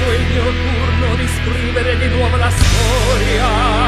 sueño turno di scrivere di nuovo la storia.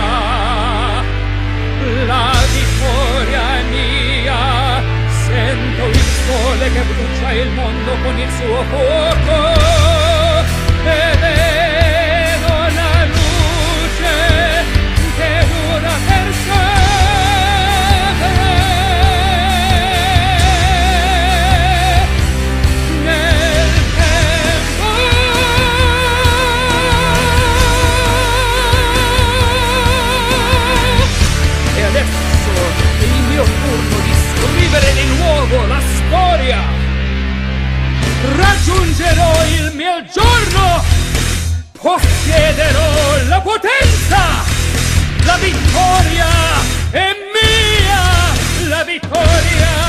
Raggiungerò il mio giorno, possiederò la potenza, la vittoria è mia, la vittoria